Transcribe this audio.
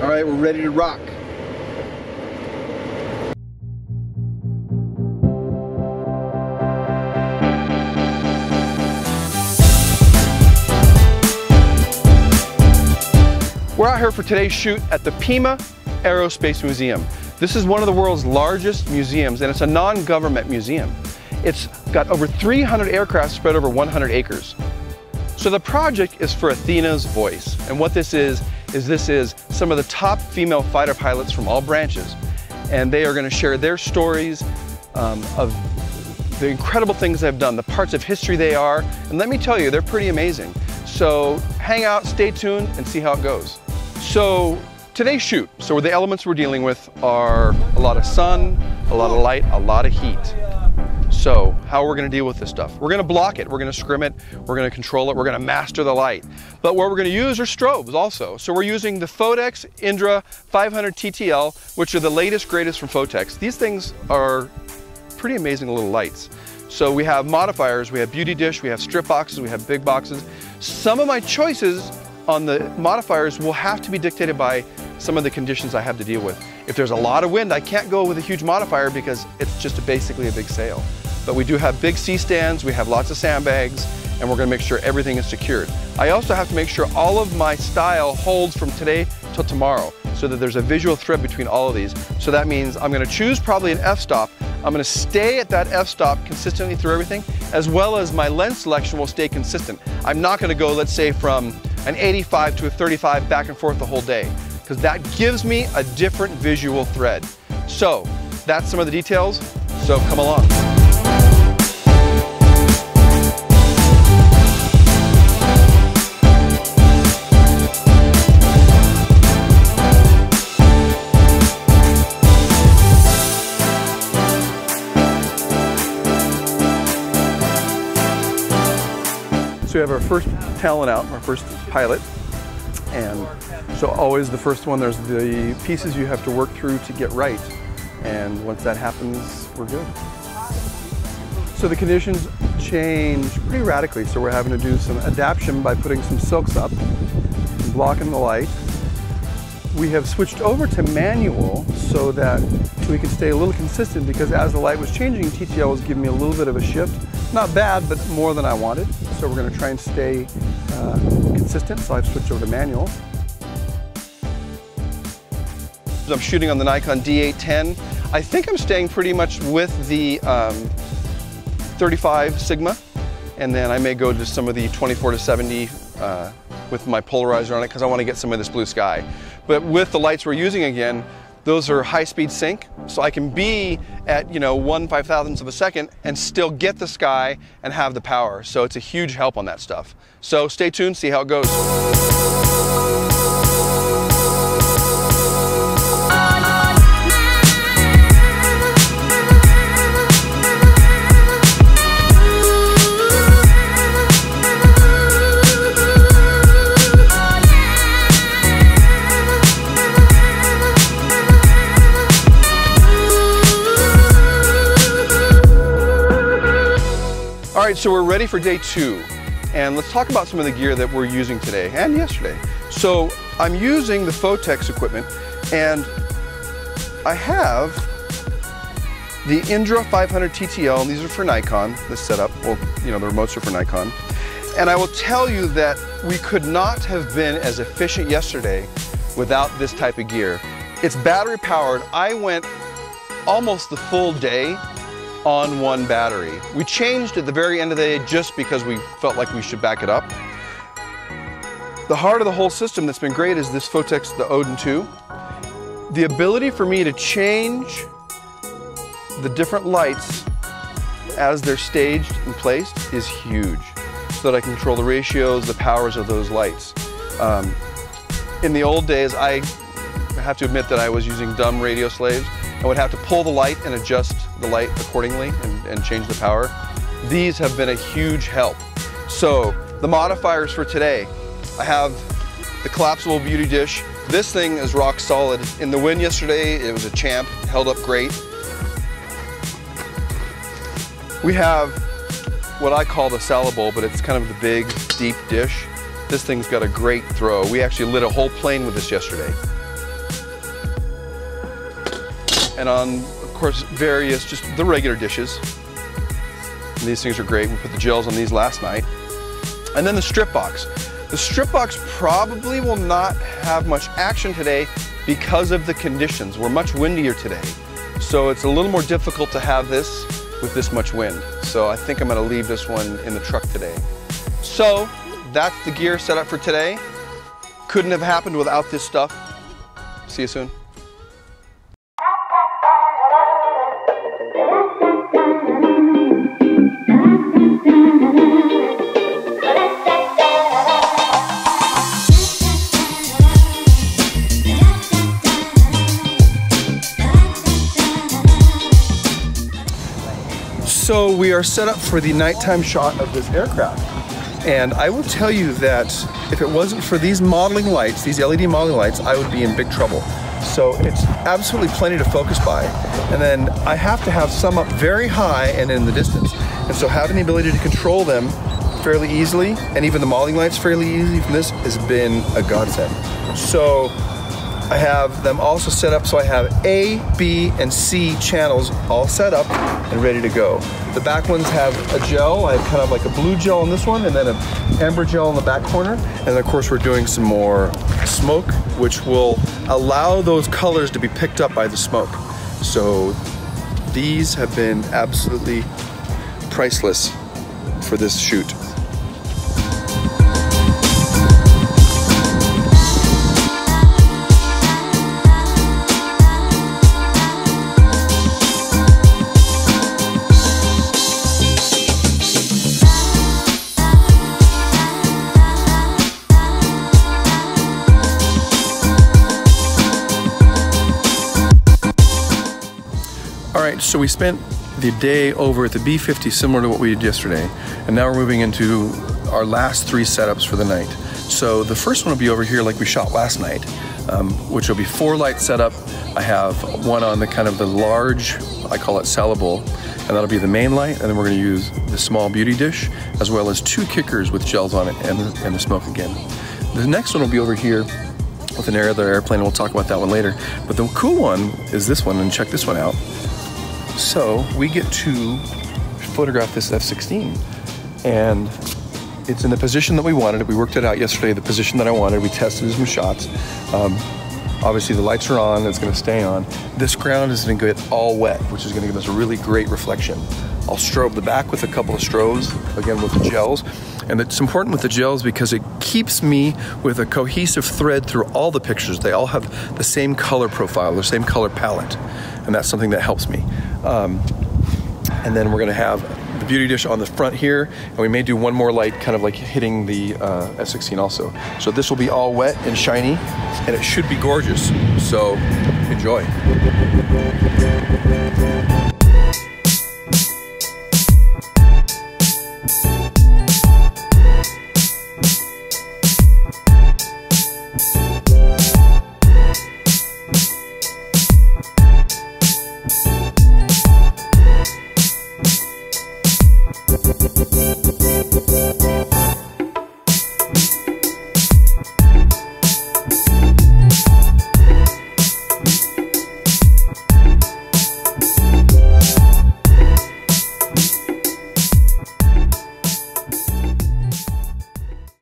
All right, we're ready to rock. We're out here for today's shoot at the Pima Aerospace Museum. This is one of the world's largest museums and it's a non-government museum. It's got over 300 aircraft spread over 100 acres. So the project is for Athena's Voice. And what this is, is this is some of the top female fighter pilots from all branches. And they are gonna share their stories um, of the incredible things they've done, the parts of history they are. And let me tell you, they're pretty amazing. So hang out, stay tuned, and see how it goes. So today's shoot, so the elements we're dealing with are a lot of sun, a lot of light, a lot of heat. So how we're gonna deal with this stuff? We're gonna block it, we're gonna scrim it, we're gonna control it, we're gonna master the light. But what we're gonna use are strobes also. So we're using the Phottix Indra 500 TTL, which are the latest, greatest from Phottix. These things are pretty amazing little lights. So we have modifiers, we have beauty dish, we have strip boxes, we have big boxes. Some of my choices on the modifiers will have to be dictated by some of the conditions I have to deal with. If there's a lot of wind, I can't go with a huge modifier because it's just basically a big sail. But we do have big C-stands, we have lots of sandbags, and we're gonna make sure everything is secured. I also have to make sure all of my style holds from today till tomorrow so that there's a visual thread between all of these. So that means I'm gonna choose probably an f-stop. I'm gonna stay at that f-stop consistently through everything, as well as my lens selection will stay consistent. I'm not gonna go, let's say, from an 85 to a 35 back and forth the whole day, because that gives me a different visual thread. So that's some of the details, so come along. Have our first talent out, our first pilot. And so always the first one, there's the pieces you have to work through to get right. And once that happens, we're good. So the conditions change pretty radically. So we're having to do some adaptation by putting some silks up, blocking the light. We have switched over to manual so that we can stay a little consistent because as the light was changing, TTL was giving me a little bit of a shift. Not bad, but more than I wanted. So we're gonna try and stay uh, consistent. So I've switched over to manual. I'm shooting on the Nikon D810. I think I'm staying pretty much with the um, 35 Sigma. And then I may go to some of the 24 to 70 uh, with my polarizer on it because I want to get some of this blue sky. But with the lights we're using again, those are high speed sync, so I can be at, you know, one five thousandths of a second and still get the sky and have the power. So it's a huge help on that stuff. So stay tuned, see how it goes. All right, so we're ready for day two. And let's talk about some of the gear that we're using today and yesterday. So I'm using the Phottix equipment and I have the Indra 500 TTL, and these are for Nikon, this setup. Well, you know, the remotes are for Nikon. And I will tell you that we could not have been as efficient yesterday without this type of gear. It's battery powered. I went almost the full day on one battery. We changed at the very end of the day just because we felt like we should back it up. The heart of the whole system that's been great is this Phottix, the Odin 2. The ability for me to change the different lights as they're staged and placed is huge so that I can control the ratios, the powers of those lights. Um, in the old days, I have to admit that I was using dumb radio slaves. I would have to pull the light and adjust the light accordingly and, and change the power. These have been a huge help. So the modifiers for today, I have the collapsible beauty dish. This thing is rock solid. In the wind yesterday, it was a champ, held up great. We have what I call the salad bowl, but it's kind of the big, deep dish. This thing's got a great throw. We actually lit a whole plane with this yesterday. And on, of course, various, just the regular dishes. And these things are great. We put the gels on these last night. And then the strip box. The strip box probably will not have much action today because of the conditions. We're much windier today. So it's a little more difficult to have this with this much wind. So I think I'm gonna leave this one in the truck today. So that's the gear set up for today. Couldn't have happened without this stuff. See you soon. We are set up for the nighttime shot of this aircraft. And I will tell you that if it wasn't for these modeling lights, these LED modeling lights, I would be in big trouble. So it's absolutely plenty to focus by. And then I have to have some up very high and in the distance. And so having the ability to control them fairly easily, and even the modeling lights fairly easy from this, has been a godsend. So I have them also set up so I have A, B, and C channels all set up and ready to go. The back ones have a gel. I have kind of like a blue gel on this one and then an amber gel in the back corner. And of course we're doing some more smoke, which will allow those colors to be picked up by the smoke. So these have been absolutely priceless for this shoot. So we spent the day over at the B50 similar to what we did yesterday, and now we're moving into our last three setups for the night. So the first one will be over here like we shot last night, um, which will be four light setup. I have one on the kind of the large, I call it sellable, and that'll be the main light, and then we're gonna use the small beauty dish, as well as two kickers with gels on it and, and the smoke again. The next one will be over here with an other airplane, and we'll talk about that one later. But the cool one is this one, and check this one out. So we get to photograph this F-16 and it's in the position that we wanted. We worked it out yesterday, the position that I wanted. We tested some shots. Um, obviously the lights are on, it's gonna stay on. This ground is gonna get all wet, which is gonna give us a really great reflection. I'll strobe the back with a couple of strobes, again with the gels. And it's important with the gels because it keeps me with a cohesive thread through all the pictures. They all have the same color profile, the same color palette. And that's something that helps me. Um, and then we're gonna have the beauty dish on the front here. And we may do one more light kind of like hitting the uh, F-16 also. So this will be all wet and shiny and it should be gorgeous. So enjoy.